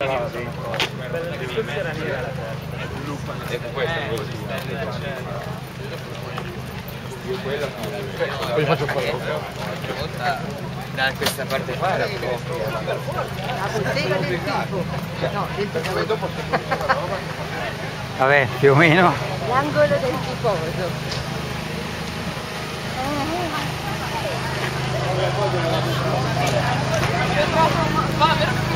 Poi faccio un po' da questa parte qua era la bottega del tipo no, del tipo vabbè più o meno l'angolo del tifoso va, vero?